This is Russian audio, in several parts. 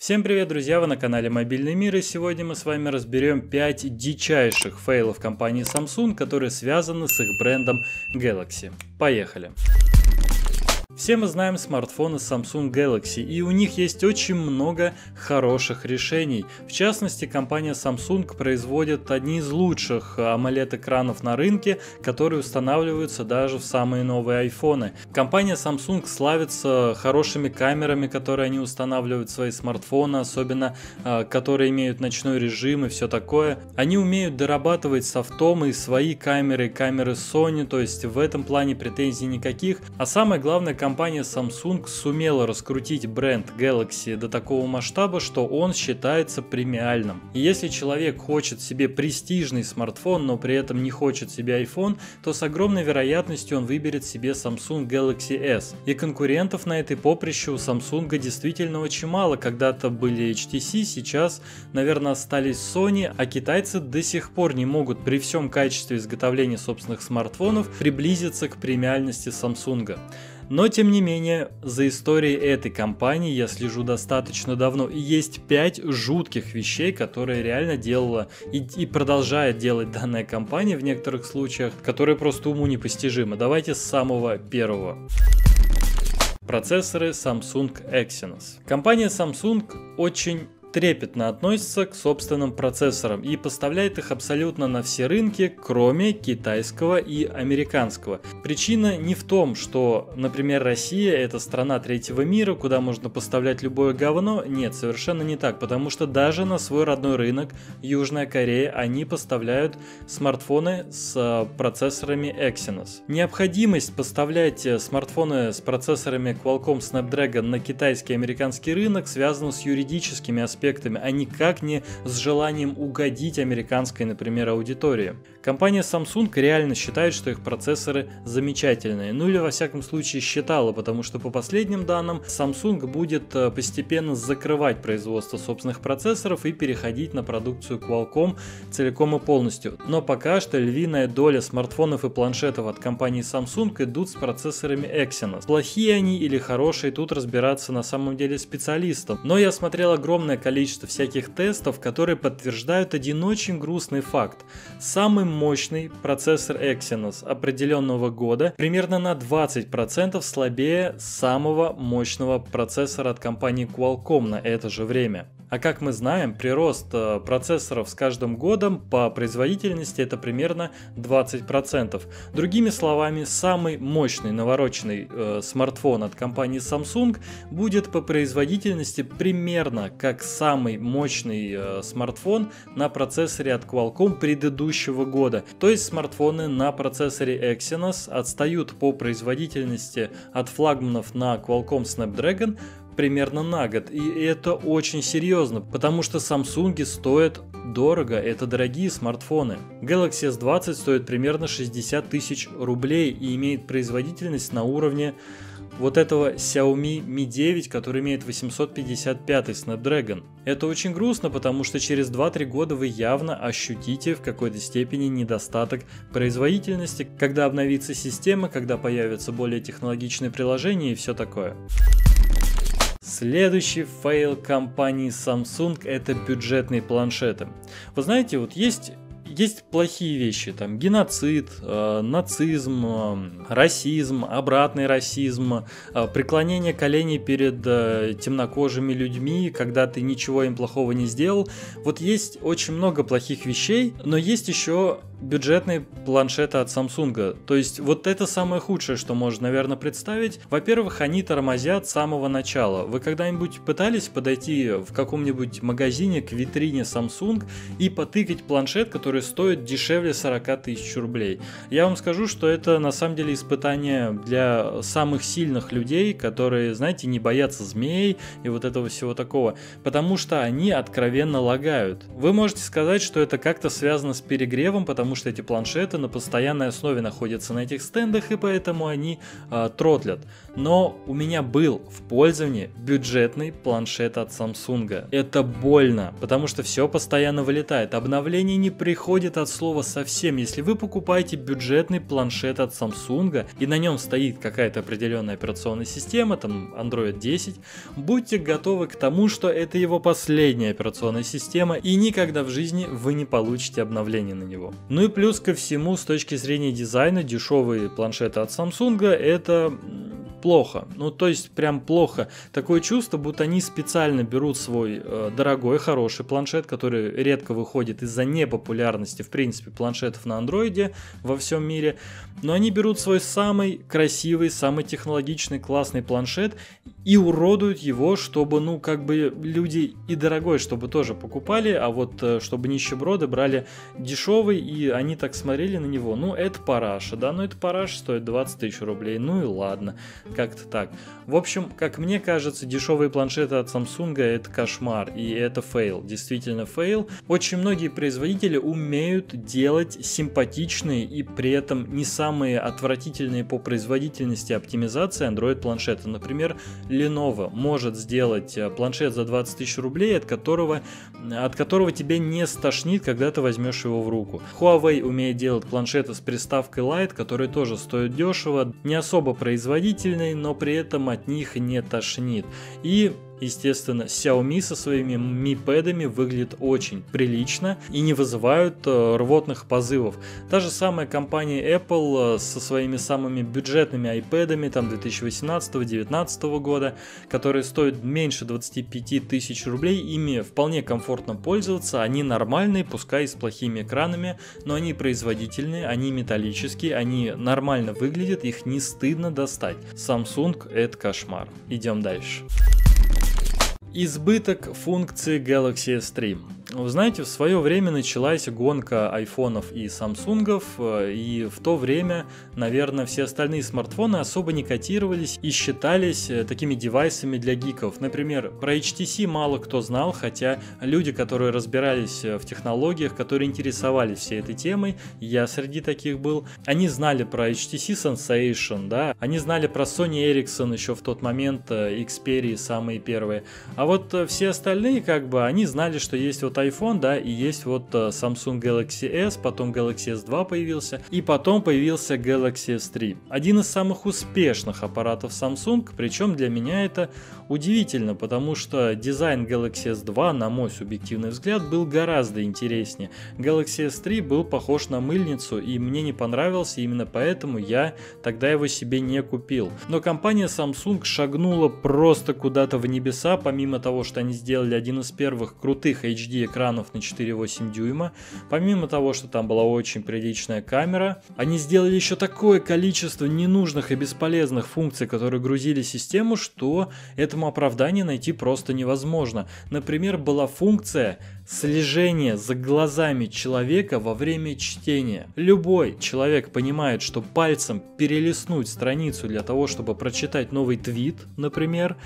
Всем привет, друзья! Вы на канале Мобильный мир, и сегодня мы с вами разберем 5 дичайших фейлов компании Samsung, которые связаны с их брендом Galaxy. Поехали! Все мы знаем смартфоны Samsung Galaxy, и у них есть очень много хороших решений. В частности, компания Samsung производит одни из лучших AMOLED-экранов на рынке, которые устанавливаются даже в самые новые айфоны. Компания Samsung славится хорошими камерами, которые они устанавливают в свои смартфоны, особенно э, которые имеют ночной режим и все такое. Они умеют дорабатывать софтом и свои камеры, камеры Sony, то есть в этом плане претензий никаких. А самое главное, компания Samsung сумела раскрутить бренд Galaxy до такого масштаба, что он считается премиальным. И если человек хочет себе престижный смартфон, но при этом не хочет себе iPhone, то с огромной вероятностью он выберет себе Samsung Galaxy S. И конкурентов на этой поприще у Samsung действительно очень мало. Когда-то были HTC, сейчас, наверное, остались Sony, а китайцы до сих пор не могут при всем качестве изготовления собственных смартфонов приблизиться к премиальности Samsung. Но тем не менее, за историей этой компании я слежу достаточно давно, и есть 5 жутких вещей, которые реально делала и, и продолжает делать данная компания в некоторых случаях, которые просто уму непостижимы. Давайте с самого первого. Процессоры Samsung Exynos. Компания Samsung очень трепетно относится к собственным процессорам и поставляет их абсолютно на все рынки, кроме китайского и американского. Причина не в том, что, например, Россия это страна третьего мира, куда можно поставлять любое говно. Нет, совершенно не так, потому что даже на свой родной рынок, Южная Корея, они поставляют смартфоны с э, процессорами Exynos. Необходимость поставлять э, смартфоны с процессорами Qualcomm Snapdragon на китайский и американский рынок связана с юридическими аспектами аспектами, а никак не с желанием угодить американской, например, аудитории. Компания Samsung реально считает, что их процессоры замечательные, ну или во всяком случае считала, потому что по последним данным Samsung будет э, постепенно закрывать производство собственных процессоров и переходить на продукцию Qualcomm целиком и полностью. Но пока что львиная доля смартфонов и планшетов от компании Samsung идут с процессорами Exynos. Плохие они или хорошие, тут разбираться на самом деле специалистам. Но я смотрел огромное количество количество всяких тестов, которые подтверждают один очень грустный факт. Самый мощный процессор Exynos определенного года примерно на 20% слабее самого мощного процессора от компании Qualcomm на это же время. А как мы знаем, прирост э, процессоров с каждым годом по производительности это примерно 20%. Другими словами, самый мощный навороченный э, смартфон от компании Samsung будет по производительности примерно как самый мощный э, смартфон на процессоре от Qualcomm предыдущего года. То есть смартфоны на процессоре Exynos отстают по производительности от флагманов на Qualcomm Snapdragon примерно на год. И это очень серьезно, потому что Samsung стоят дорого, это дорогие смартфоны. Galaxy S20 стоит примерно 60 тысяч рублей и имеет производительность на уровне вот этого Xiaomi Mi 9, который имеет 855 Snapdragon. Это очень грустно, потому что через 2-3 года вы явно ощутите в какой-то степени недостаток производительности, когда обновится система, когда появятся более технологичные приложения и все такое. Следующий фейл компании Samsung это бюджетные планшеты. Вы знаете, вот есть есть плохие вещи, там геноцид, э, нацизм, э, расизм, обратный расизм, э, преклонение коленей перед э, темнокожими людьми, когда ты ничего им плохого не сделал. Вот есть очень много плохих вещей, но есть еще бюджетные планшеты от Samsung. То есть вот это самое худшее, что можно, наверное, представить. Во-первых, они тормозят с самого начала. Вы когда-нибудь пытались подойти в каком-нибудь магазине к витрине Samsung и потыкать планшет, который стоят дешевле 40 тысяч рублей. Я вам скажу, что это на самом деле испытание для самых сильных людей, которые, знаете, не боятся змей и вот этого всего такого, потому что они откровенно лагают. Вы можете сказать, что это как-то связано с перегревом, потому потому что эти планшеты на постоянной основе находятся на этих стендах, и поэтому они э, тротлят. Но у меня был в пользовании бюджетный планшет от Samsung. Это больно, потому что все постоянно вылетает. Обновление не приходит от слова совсем. Если вы покупаете бюджетный планшет от Samsung, и на нем стоит какая-то определенная операционная система, там Android 10, будьте готовы к тому, что это его последняя операционная система, и никогда в жизни вы не получите обновление на него. Ну и плюс ко всему, с точки зрения дизайна, дешевые планшеты от Samsung это плохо. Ну, то есть, прям плохо. Такое чувство, будто они специально берут свой э, дорогой, хороший планшет, который редко выходит из-за непопулярности, в принципе, планшетов на андроиде во всем мире. Но они берут свой самый красивый, самый технологичный, классный планшет и уродуют его, чтобы, ну, как бы люди и дорогой, чтобы тоже покупали, а вот э, чтобы нищеброды брали дешевый, и они так смотрели на него. Ну, это параша, да, ну это параша стоит 20 тысяч рублей, ну и ладно как-то так. В общем, как мне кажется, дешевые планшеты от Samsung это кошмар, и это фейл, действительно фейл. Очень многие производители умеют делать симпатичные и при этом не самые отвратительные по производительности оптимизации Android планшеты. Например, Lenovo может сделать э, планшет за 20 тысяч рублей, от которого, от которого тебе не стошнит, когда ты возьмешь его в руку. Huawei умеет делать планшеты с приставкой Lite, которые тоже стоят дешево, не особо производительные, сильный, но при этом от них не тошнит. И Естественно, Xiaomi со своими Mi Pad'ами выглядит очень прилично и не вызывают э, рвотных позывов. Та же самая компания Apple э, со своими самыми бюджетными iPad'ами там 2018-2019 года, которые стоят меньше 25 тысяч рублей, ими вполне комфортно пользоваться, они нормальные, пускай с плохими экранами, но они производительные, они металлические, они нормально выглядят, их не стыдно достать. Samsung это кошмар. Идем дальше. Избыток функции Galaxy S3. Вы знаете, в свое время началась гонка айфонов и самсунгов, э, и в то время, наверное, все остальные смартфоны особо не котировались и считались э, такими девайсами для гиков. Например, про HTC мало кто знал, хотя люди, которые разбирались э, в технологиях, которые интересовались всей этой темой, я среди таких был, они знали про HTC Sensation, да, они знали про Sony Ericsson еще в тот момент, Xperia самые первые, а вот все остальные, как бы, они знали, что есть вот iPhone, да, и есть вот э, Samsung Galaxy S, потом Galaxy S2 появился, и потом появился Galaxy S3. Один из самых успешных аппаратов Samsung, причем для меня это удивительно, потому что дизайн Galaxy S2, на мой субъективный взгляд, был гораздо интереснее. Galaxy S3 был похож на мыльницу, и мне не понравился, именно поэтому я тогда его себе не купил. Но компания Samsung шагнула просто куда-то в небеса, помимо того, что они сделали один из первых крутых HD экранов на 4,8 дюйма. Помимо того, что там была очень приличная камера, они сделали еще такое количество ненужных и бесполезных функций, которые грузили систему, что этому оправдание найти просто невозможно. Например, была функция слежения за глазами человека во время чтения. Любой человек понимает, что пальцем перелистнуть страницу для того, чтобы прочитать новый твит, например,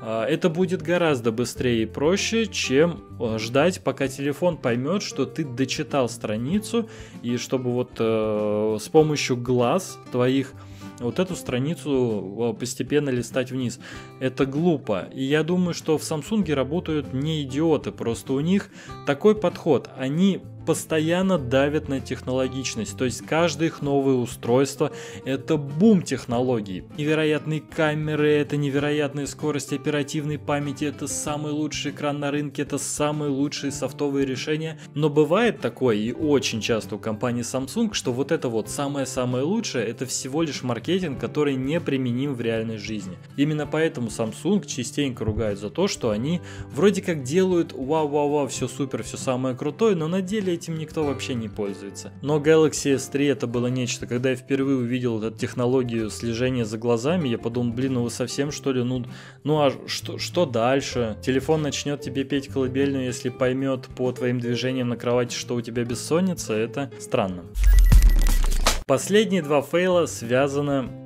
а, это будет гораздо быстрее и проще, чем а, ждать, пока телефон поймет, что ты дочитал страницу, и чтобы вот э, с помощью глаз твоих вот эту страницу постепенно листать вниз. Это глупо. И я думаю, что в Samsung работают не идиоты, просто у них такой подход. Они постоянно давят на технологичность. То есть каждое их новое устройство это бум технологий. Невероятные камеры, это невероятная скорость оперативной памяти, это самый лучший экран на рынке, это самые лучшие софтовые решения. Но бывает такое, и очень часто у компании Samsung, что вот это вот самое-самое лучшее, это всего лишь маркетинг, который не применим в реальной жизни. Именно поэтому Samsung частенько ругают за то, что они вроде как делают вау-вау-вау, все супер, все самое крутое, но на деле этим никто вообще не пользуется. Но Galaxy S3 это было нечто. Когда я впервые увидел эту технологию слежения за глазами, я подумал, блин, ну вы совсем что ли? Ну, ну а что, что дальше? Телефон начнет тебе петь колыбельную, если поймет по твоим движениям на кровати, что у тебя бессонница, это странно. Последние два фейла связаны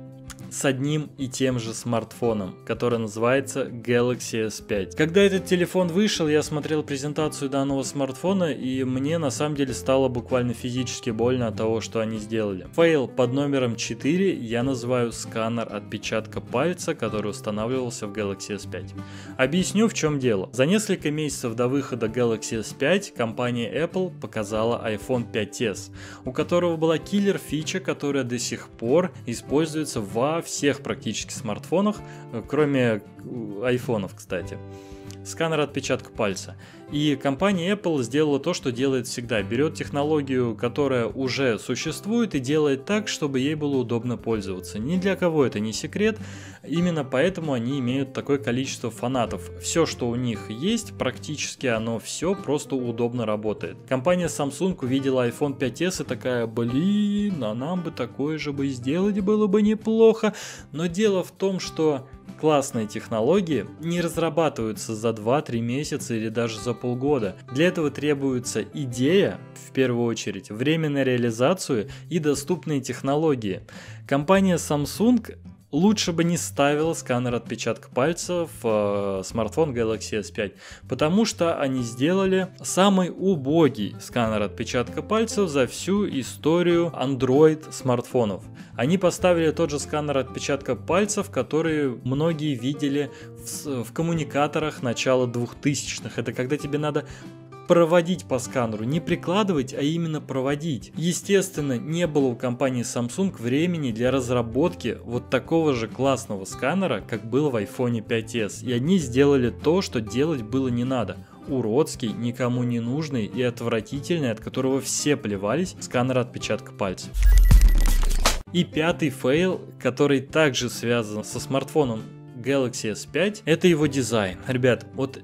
с одним и тем же смартфоном, который называется Galaxy S5. Когда этот телефон вышел, я смотрел презентацию данного смартфона, и мне на самом деле стало буквально физически больно от того, что они сделали. Фейл под номером 4 я называю сканер отпечатка пальца, который устанавливался в Galaxy S5. Объясню в чем дело. За несколько месяцев до выхода Galaxy S5 компания Apple показала iPhone 5s, у которого была киллер фича, которая до сих пор используется во всех практически смартфонах, э, кроме э, айфонов, кстати сканер отпечатка пальца. И компания Apple сделала то, что делает всегда. Берет технологию, которая уже существует, и делает так, чтобы ей было удобно пользоваться. Ни для кого это не секрет. Именно поэтому они имеют такое количество фанатов. Все, что у них есть, практически оно все просто удобно работает. Компания Samsung увидела iPhone 5s и такая, блин, а нам бы такое же бы сделать было бы неплохо. Но дело в том, что классные технологии не разрабатываются за 2-3 месяца или даже за полгода. Для этого требуется идея, в первую очередь, время на реализацию и доступные технологии. Компания Samsung лучше бы не ставил сканер отпечатка пальца в э, смартфон Galaxy S5, потому что они сделали самый убогий сканер отпечатка пальцев за всю историю Android смартфонов. Они поставили тот же сканер отпечатка пальцев, который многие видели в, в коммуникаторах начала 2000-х. Это когда тебе надо проводить по сканеру, не прикладывать, а именно проводить. Естественно, не было у компании Samsung времени для разработки вот такого же классного сканера, как был в iPhone 5s, и они сделали то, что делать было не надо уродский, никому не нужный и отвратительный, от которого все плевались, сканер отпечатка пальцев. И пятый фейл, который также связан со смартфоном Galaxy S5, это его дизайн. Ребят, вот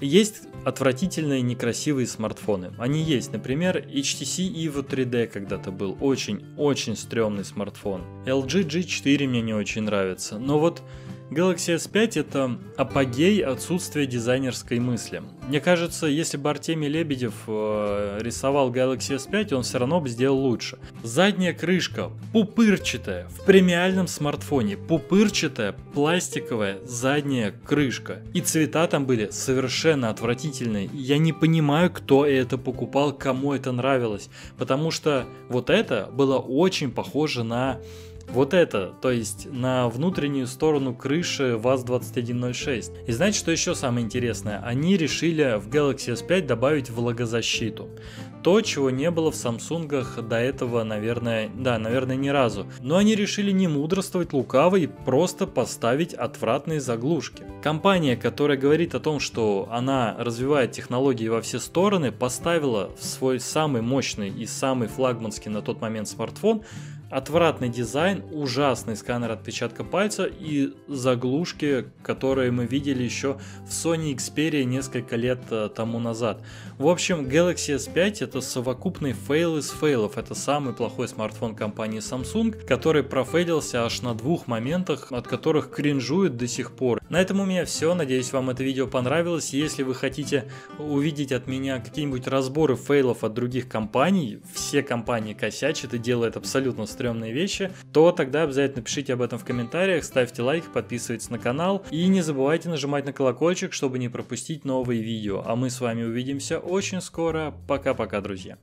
есть отвратительные некрасивые смартфоны. Они есть, например, HTC Evo 3D когда-то был очень-очень стрёмный смартфон. LG G4 мне не очень нравится, но вот Galaxy S5 это апогей отсутствия дизайнерской мысли. Мне кажется, если бы Артемий Лебедев э, рисовал Galaxy S5, он все равно бы сделал лучше. Задняя крышка пупырчатая в премиальном смартфоне. Пупырчатая пластиковая задняя крышка. И цвета там были совершенно отвратительные. Я не понимаю, кто это покупал, кому это нравилось. Потому что вот это было очень похоже на вот это, то есть на внутреннюю сторону крыши ВАЗ-2106. И знаете, что еще самое интересное? Они решили в Galaxy S5 добавить влагозащиту. То, чего не было в Samsung до этого, наверное, да, наверное, ни разу. Но они решили не мудрствовать лукаво и просто поставить отвратные заглушки. Компания, которая говорит о том, что она развивает технологии во все стороны, поставила в свой самый мощный и самый флагманский на тот момент смартфон Отвратный дизайн, ужасный сканер отпечатка пальца и заглушки, которые мы видели еще в Sony Xperia несколько лет э, тому назад. В общем, Galaxy S5 это совокупный фейл из фейлов. Это самый плохой смартфон компании Samsung, который профейлился аж на двух моментах, от которых кринжует до сих пор. На этом у меня все. Надеюсь, вам это видео понравилось. Если вы хотите увидеть от меня какие-нибудь разборы фейлов от других компаний, все компании косячат и делают абсолютно стрёмные вещи, то тогда обязательно пишите об этом в комментариях, ставьте лайк, подписывайтесь на канал и не забывайте нажимать на колокольчик, чтобы не пропустить новые видео. А мы с вами увидимся очень скоро. Пока-пока, друзья.